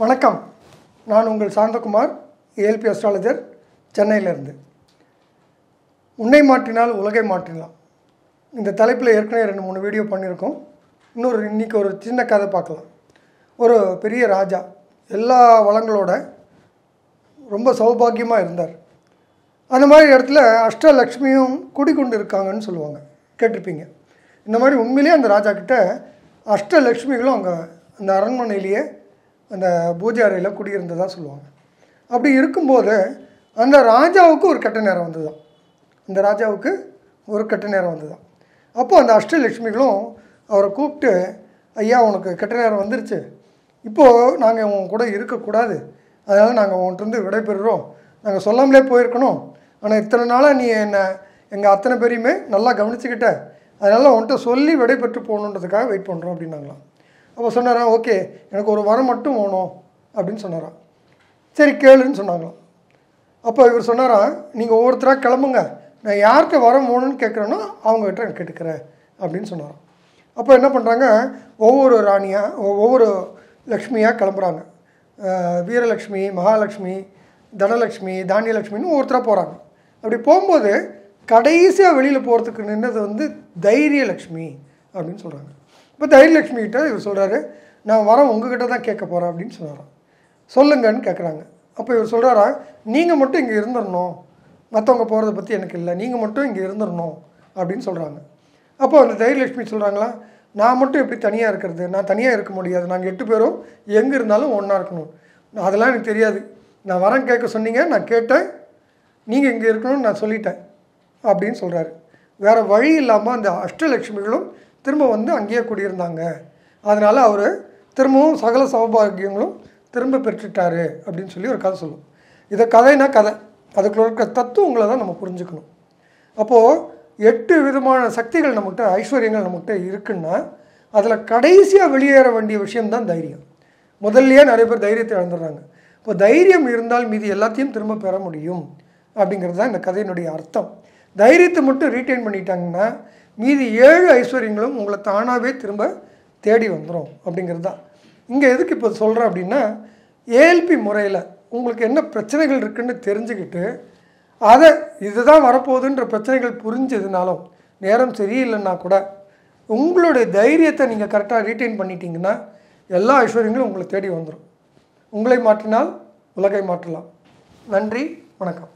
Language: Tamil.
வணக்கம். நான் உங்கள் சாந்தகுமார் ஏஎல்பி அஸ்ட்ராலஜர் சென்னையிலேருந்து. உன்னை மாற்றினால் உலகை மாற்றிடலாம். இந்த தலைப்பில் ஏற்கனவே ரெண்டு மூணு வீடியோ பண்ணியிருக்கோம். இன்னொரு இன்றைக்கி ஒரு சின்ன கதை பார்க்கலாம். ஒரு பெரிய ராஜா எல்லா வளங்களோட ரொம்ப சௌபாகியமாக இருந்தார். அந்த மாதிரி இடத்துல அஷ்டலக்ஷ்மியும் குடிக்கொண்டு இருக்காங்கன்னு சொல்லுவாங்க. கேட்டிருப்பீங்க. இந்த மாதிரி உண்மையிலேயே அந்த ராஜா கிட்ட அஷ்டலக்ஷ்மிகளும் அங்கே அந்த அரண்மனையிலேயே அந்த பூஜை அறையில் குடியிருந்ததாக சொல்லுவாங்க. அப்படி இருக்கும்போது அந்த ராஜாவுக்கு ஒரு கெட்ட நேரம் வந்ததுதான். அந்த ராஜாவுக்கு ஒரு கெட்ட நேரம் வந்ததுதான். அப்போது அந்த அஷ்டலட்சுமிகளும் அவரை கூப்பிட்டு ஐயா உனக்கு கெட்ட நேரம் வந்துருச்சு. இப்போது நாங்கள் உன் கூட இருக்கக்கூடாது. அதனால் நாங்கள் உன்கிட்டருந்து விடைபெறுறோம். நாங்கள் சொல்லாமலே போயிருக்கணும். ஆனால் இத்தனை நாளாக நீ என்னை எங்கள் அத்தனை பேரையுமே நல்லா கவனிச்சுக்கிட்ட. அதனால் உன்கிட்ட சொல்லி விடைபெற்று போகணுன்றதுக்காக வெயிட் பண்ணுறோம் அப்படின்னாங்களாம். அப்போ சொன்னாராம் ஓகே எனக்கு ஒரு வரம் மட்டும் வேணும் அப்படின்னு சொன்னாராம். சரி கேளுன்னு சொன்னாங்களாம். அப்போ இவர் சொன்னாராம் நீங்கள் ஒவ்வொருத்தராக கிளம்புங்க. நான் யார்கிட்ட வரம் வேணும்னு கேட்குறேனோ அவங்ககிட்ட நான் கேட்டுக்கிறேன் அப்படின்னு சொன்னாராம். அப்போ என்ன பண்ணுறாங்க ஒவ்வொரு ராணியாக ஒவ்வொரு லக்ஷ்மியாக கிளம்புறாங்க. வீரலக்ஷ்மி மகாலட்சுமி தனலக்ஷ்மி தானியலக்ஷ்மின்னு ஒவ்வொருத்தராக போகிறாங்க அப்படி போகும்போது கடைசியாக வெளியில் போகிறதுக்கு நின்றது வந்து தைரியலக்ஷ்மி. அப்படின்னு சொல்கிறாங்க இப்போ தைரியலக்ஷ்மி கிட்ட இவர் சொல்கிறாரு நான் வரேன் உங்ககிட்ட தான் கேட்க போகிறேன் அப்படின்னு சொல்கிறான் சொல்லுங்கன்னு கேட்குறாங்க அப்போ இவர் சொல்கிறாரா நீங்கள் மட்டும் இங்கே இருந்துடணும் மற்றவங்க போகிறத பற்றி எனக்கு இல்லை நீங்கள் மட்டும் இங்கே இருந்துடணும் அப்படின்னு சொல்கிறாங்க அப்போ அந்த தைரியலட்சுமி சொல்கிறாங்களா நான் மட்டும் எப்படி தனியாக இருக்கிறது? நான் தனியாக இருக்க முடியாது. நாங்கள் எட்டு பேரும் எங்கே இருந்தாலும் ஒன்றா இருக்கணும். அதெல்லாம் எனக்கு தெரியாது. நான் வரேன் கேட்க சொன்னீங்க நான் கேட்டேன். நீங்கள் இங்கே இருக்கணும்னு நான் சொல்லிட்டேன் அப்படின்னு சொல்கிறாரு வேறு வழி இல்லாமல் அந்த அஷ்டலட்சுமிகளும் திரும்ப வந்து அங்கேயே குடியிருந்தாங்க. அதனால் அவர் திரும்பவும் சகல சௌபாகியங்களும் திரும்ப பெற்றுட்டாரு அப்படின்னு சொல்லி ஒரு கதை சொல்லும். இதை கதைனா கதை. அதுக்குள்ள இருக்கிற தத்துவங்களை தான் நம்ம புரிஞ்சுக்கணும். அப்போது எட்டு விதமான சக்திகள் நம்மகிட்ட ஐஸ்வர்யங்கள் நம்மகிட்ட இருக்குன்னா அதில் கடைசியாக வெளியேற வேண்டிய விஷயம்தான் தைரியம். முதல்லையே நிறைய பேர் தைரியத்தை இழந்துடுறாங்க. இப்போ தைரியம் இருந்தால் மீதி எல்லாத்தையும் திரும்ப பெற முடியும் அப்படிங்கிறது தான் இந்த கதையினுடைய அர்த்தம். தைரியத்தை மட்டும் ரீட்டைன் பண்ணிட்டாங்கன்னா மீதி ஏழு ஐஸ்வர்யங்களும் உங்களை தானாகவே திரும்ப தேடி வந்துடும் அப்படிங்கிறது தான். இங்கே எதுக்கு இப்போ சொல்கிறேன் அப்படின்னா ஏஎல்பி முறையில் உங்களுக்கு என்ன பிரச்சனைகள் இருக்குன்னு தெரிஞ்சுக்கிட்டு அதை இதுதான் வரப்போகுதுன்ற பிரச்சனைகள் புரிஞ்சதுனாலும் நேரம் சரியில்லைன்னா கூட உங்களுடைய தைரியத்தை நீங்கள் கரெக்டாக ரீட்டைன் பண்ணிட்டீங்கன்னா எல்லா ஐஸ்வர்யங்களும் உங்களை தேடி வந்துடும் உங்களை மாற்றினால் உலகை மாற்றலாம். நன்றி வணக்கம்.